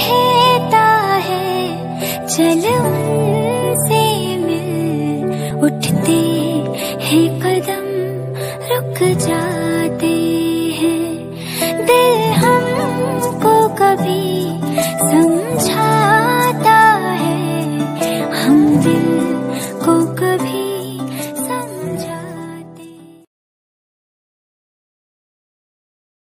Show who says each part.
Speaker 1: कहता है चल उनसे मिल। उठते हैं कदम रुक जाते हैं। दिल हमको कभी